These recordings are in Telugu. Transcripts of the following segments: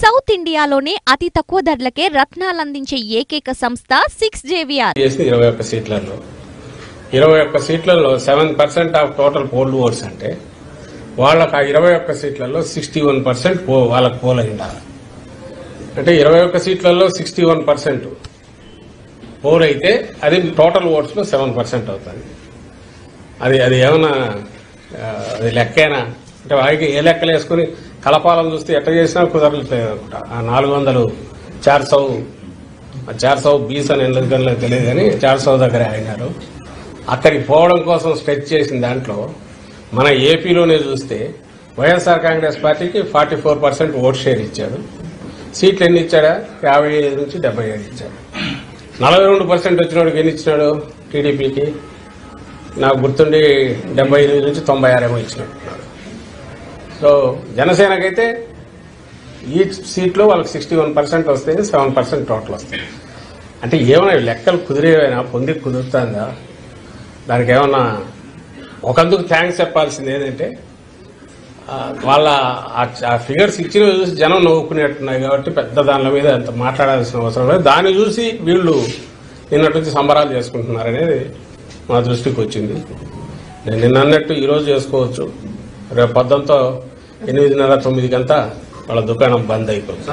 సౌత్ ఇండియాలోనే అతి తక్కువ ధరలకే రత్నాలందించే ఏకైక సంస్థ సిక్స్ జేవిఆర్. ఇరవై ఒక్క సీట్లలో. ఇరవై ఒక్క సీట్లలో seven percent of total poll votes అంటే వాళ్ళకి ఆ ఇరవై ఒక్క సీట్లలో సిక్స్టీ వన్ పర్సెంట్ పో వాళ్ళకి పోల్ అయి ఉండాలి అంటే ఇరవై ఒక్క సీట్లలో సిక్స్టీ వన్ పర్సెంట్ పోల్ అయితే అది టోటల్ ఓట్స్లో సెవెన్ పర్సెంట్ అవుతుంది. అది అది ఏమైనా అది లెక్కేనా? అంటే వాడికి ఏ లెక్కలు వేసుకుని కలపాలను చూస్తే ఎట్ట చేసినా కుదరట్లేదు అనుకుంటా. ఆ నాలుగు వందలు చార్ సౌ చార్ సౌ బీస్ అని ఎందుకని తెలియదు కానీ చార్ సౌ దగ్గర అయినారు అక్కడికి పోవడం కోసం స్ట్రెచ్ చేసిన దాంట్లో మన ఏపీలోనే చూస్తే వైఎస్ఆర్ కాంగ్రెస్ పార్టీకి forty four percent vote share ఇచ్చాడు. సీట్లు ఎన్ని ఇచ్చాడా? యాభై ఐదు నుంచి డెబ్బై ఐదు ఇచ్చాడు. నలభై రెండు పర్సెంట్ వచ్చినోడికి ఎన్ని ఇచ్చినాడు టీడీపీకి? నాకు గుర్తుండి డెబ్బై ఎనిమిది నుంచి తొంభై ఆరేమో ఇచ్చినట్టున్నాడు సో జనసేనకైతే ఈ సీట్లో వాళ్ళకి సిక్స్టీ వన్ పర్సెంట్ వస్తాయి సెవెన్ పర్సెంట్ టోటల్ వస్తాయి. అంటే ఏమైనా లెక్కలు కుదిరేవైనా పొంది కుదురుతుందా? దానికి ఏమన్నా ఒకందుకు థ్యాంక్స్ చెప్పాల్సింది ఏంటంటే వాళ్ళ ఆ- ఫిగర్స్ ఇచ్చిన చూసి జనం నవ్వుకునేట్టున్నాయి కాబట్టి పెద్ద దానిల మీద అంత మాట్లాడాల్సిన అవసరం లేదు. దాన్ని చూసి వీళ్ళు నిన్నటి సంబరాలు చేసుకుంటున్నారు అనేది మా దృష్టికి వచ్చింది. నేను నిన్న అన్నట్టు ఈరోజు చేసుకోవచ్చు. రేపు పొద్దుంతో ఎనిమిదిన్నర తొమ్మిదికంతా వాళ్ళ దుకాణం బంద్ అయిపోతుంది.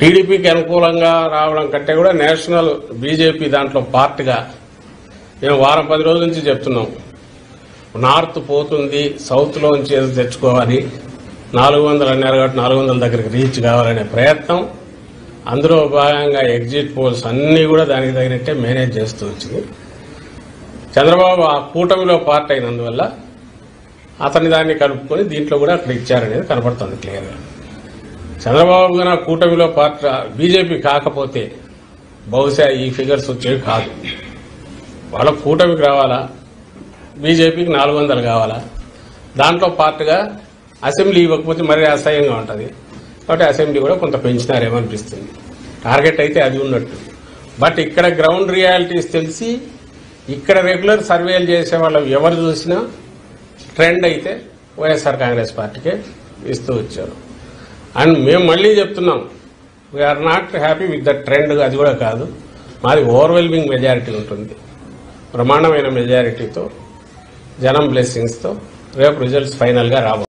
టీడీపీకి అనుకూలంగా రావడం కంటే కూడా నేషనల్ బీజేపీ దాంట్లో పార్ట్గా మేము వారం పది రోజుల నుంచి చెప్తున్నాం. నార్త్ పోతుంది సౌత్లో నుంచి ఏదో తెచ్చుకోవాలి నాలుగు వందలు అన్నారు కాబట్టి నాలుగు వందల దగ్గరికి రీచ్ కావాలనే ప్రయత్నం అందులో భాగంగా ఎగ్జిట్ పోల్స్ అన్నీ కూడా దానికి తగినట్టే మేనేజ్ చేస్తూ వచ్చింది. చంద్రబాబు ఆ కూటమిలో పార్ట్ అయినందువల్ల అతని దాన్ని కలుపుకొని దీంట్లో కూడా అక్కడ ఇచ్చారనేది కనపడుతుంది క్లియర్గా. చంద్రబాబు గారు ఆ కూటమిలో పార్ట్ బీజేపీ కాకపోతే బహుశా ఈ ఫిగర్స్ వచ్చేవి కాదు. వాళ్ళ కూటమికి రావాలా? బీజేపీకి నాలుగు వందలు కావాలా? దాంట్లో పార్ట్గా అసెంబ్లీ ఇవ్వకపోతే మరీ అసహ్యంగా ఉంటుంది. కాబట్టి అసెంబ్లీ కూడా కొంత పెంచినారేమో అనిపిస్తుంది. టార్గెట్ అయితే అది ఉన్నట్టు. బట్ ఇక్కడ గ్రౌండ్ రియాలిటీస్ తెలిసి ఇక్కడ రెగ్యులర్ సర్వేలు చేసే వాళ్ళు ఎవరు చూసినా ట్రెండ్ అయితే వైఎస్ఆర్ కాంగ్రెస్ పార్టీకే ఇస్తూ వచ్చారు. అండ్ మేము మళ్ళీ చెప్తున్నాం we are not happy with the trend అది కూడా కాదు. మాది ఓవర్వెల్మింగ్ మెజారిటీ ఉంటుంది. ప్రమాణమైన మెజారిటీతో జనం బ్లెస్సింగ్స్తో రేపు రిజల్ట్స్ ఫైనల్గా రాబో